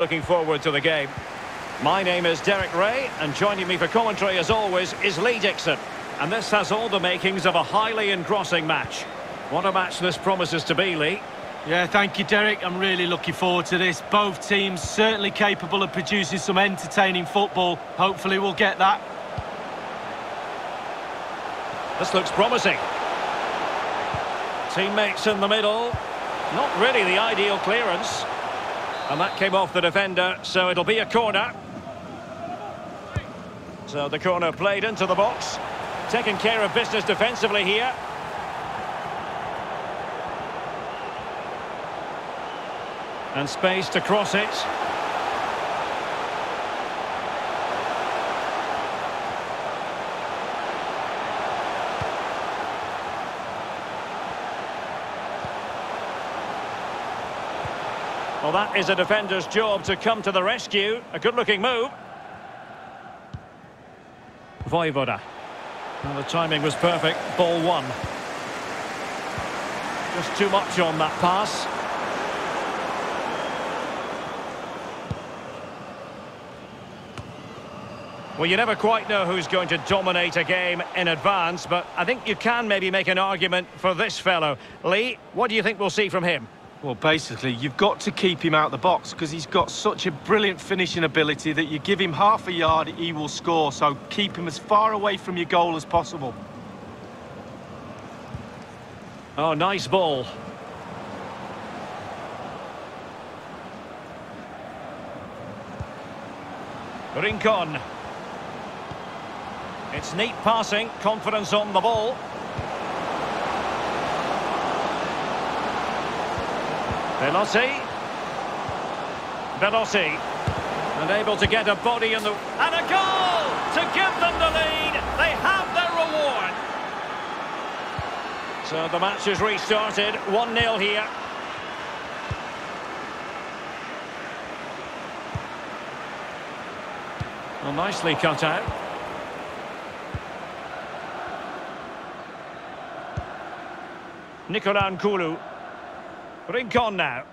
Looking forward to the game. My name is Derek Ray, and joining me for commentary, as always, is Lee Dixon. And this has all the makings of a highly engrossing match. What a match this promises to be, Lee. Yeah, thank you, Derek. I'm really looking forward to this. Both teams certainly capable of producing some entertaining football. Hopefully we'll get that. This looks promising. Teammates in the middle. Not really the ideal clearance. And that came off the defender, so it'll be a corner. So the corner played into the box. Taking care of business defensively here. And space to cross it. Well, that is a defender's job to come to the rescue. A good-looking move. Vojvoda. Well, the timing was perfect. Ball one. Just too much on that pass. Well, you never quite know who's going to dominate a game in advance, but I think you can maybe make an argument for this fellow. Lee, what do you think we'll see from him? Well, basically, you've got to keep him out the box because he's got such a brilliant finishing ability that you give him half a yard, he will score. So keep him as far away from your goal as possible. Oh, nice ball. Rincon. It's neat passing, confidence on the ball. Belotti. Belotti. able to get a body in the... And a goal to give them the lead. They have their reward. So the match is restarted. 1-0 here. Well, nicely cut out. Nicolas N'Koulou. Rincon now.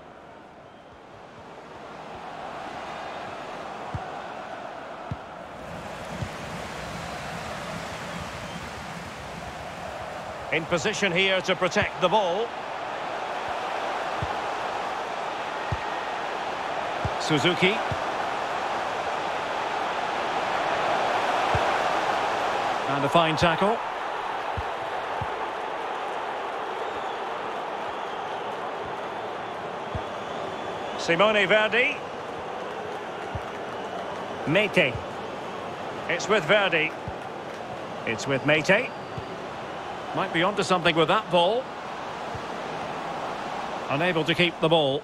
In position here to protect the ball. Suzuki. And a fine tackle. Simone Verdi. Meite. It's with Verdi. It's with Meite. Might be onto something with that ball. Unable to keep the ball.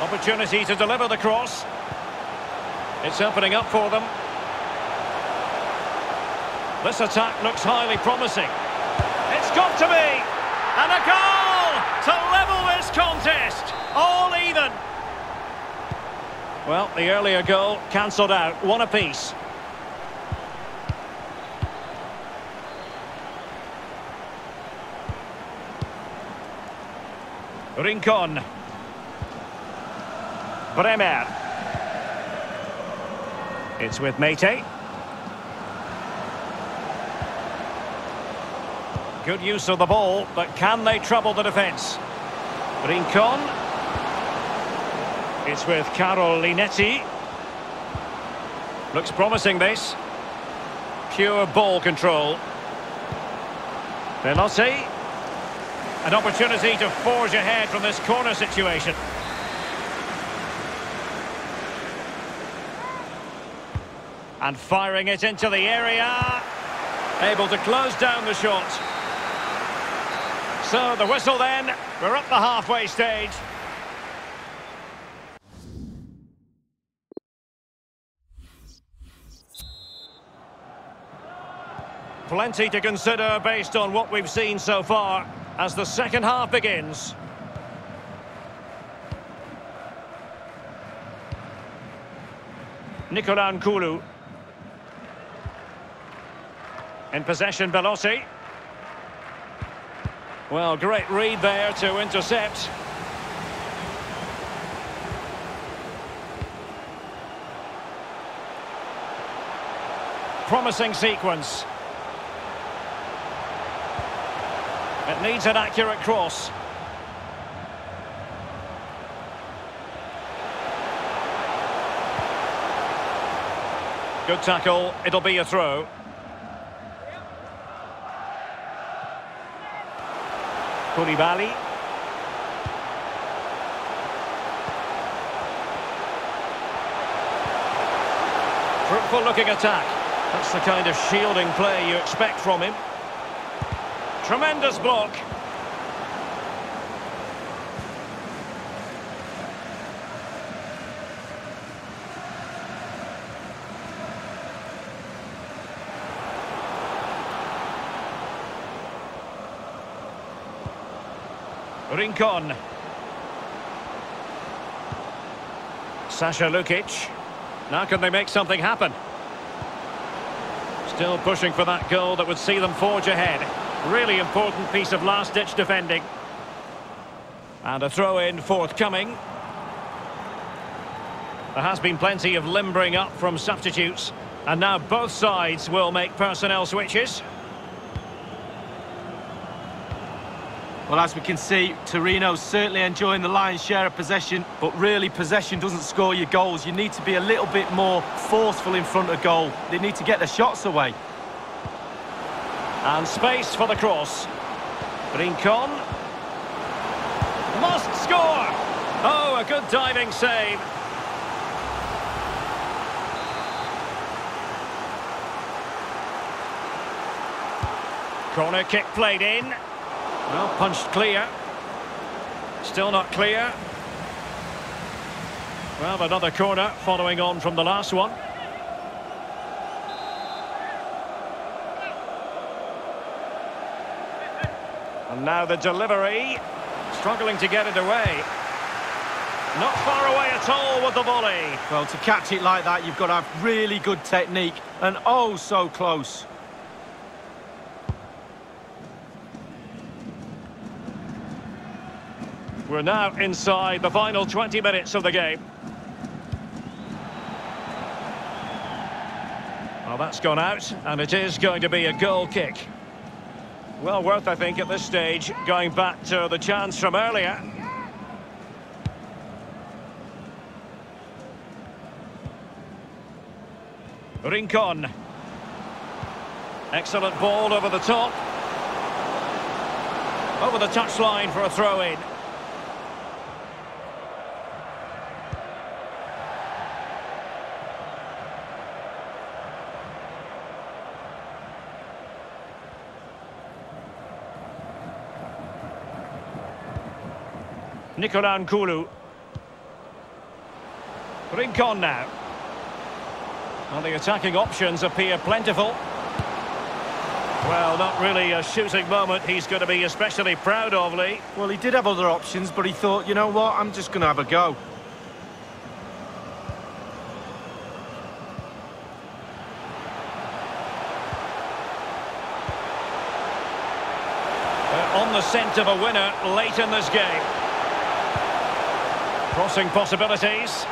Opportunity to deliver the cross. It's opening up for them. This attack looks highly promising. It's got to be! And a goal to level this contest. All even. Well, the earlier goal cancelled out. One apiece. Rincon. Bremer. It's with Meite. Good use of the ball, but can they trouble the defence? Rincon. It's with Karol Linetty. Looks promising, this. Pure ball control. Belotti. An opportunity to forge ahead from this corner situation. And firing it into the area. Able to close down the shot. So the whistle then. We're up the halfway stage. Plenty to consider based on what we've seen so far as the second half begins. Nicolas N'Koulou. In possession, Belotti. Well, great read there to intercept. Promising sequence. It needs an accurate cross. Good tackle. It'll be a throw. Koulibaly. Fruitful looking attack. That's the kind of shielding play you expect from him. Tremendous block. Rincon. Sasha Lukic. Now can they make something happen? Still pushing for that goal that would see them forge ahead. Really important piece of last-ditch defending. And a throw-in forthcoming. There has been plenty of limbering up from substitutes. And now both sides will make personnel switches. Well, as we can see, Torino's certainly enjoying the lion's share of possession, but really possession doesn't score your goals. You need to be a little bit more forceful in front of goal. They need to get the shots away. And space for the cross. Rincon. Must score! Oh, a good diving save. Corner kick played in. Well, punched clear. Still not clear. Well, another corner following on from the last one. And now the delivery. Struggling to get it away. Not far away at all with the volley. Well, to catch it like that, you've got to have really good technique. And oh, so close. We're now inside the final 20 minutes of the game. Well, that's gone out, and it is going to be a goal kick. Well worth, I think, at this stage, going back to the chance from earlier. Rincon. Excellent ball over the top. Over the touchline for a throw-in. Nicolas N'Koulou. Rincon now. Well, the attacking options appear plentiful. Well, not really a shooting moment he's going to be especially proud of, Lee. Well, he did have other options, but he thought, you know what, I'm just going to have a go. Uh, on the scent of a winner late in this game. Crossing possibilities.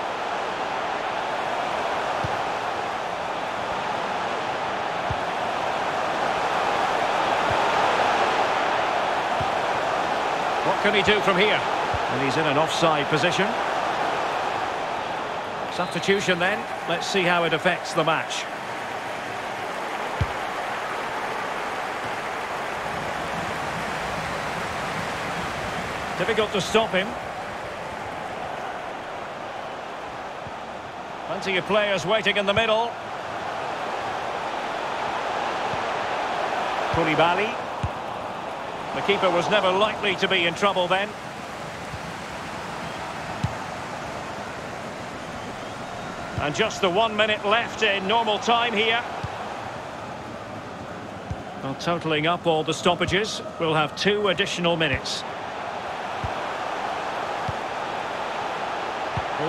What can he do from here? And he's in an offside position. Substitution then. Let's see how it affects the match. Difficult to stop him. Plenty of players waiting in the middle. Koulibaly. The keeper was never likely to be in trouble then. And just the one minute left in normal time here. Well, totalling up all the stoppages, we'll have two additional minutes.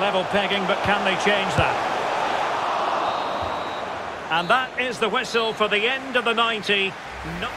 level pegging, but can they change that? And that is the whistle for the end of the 90. No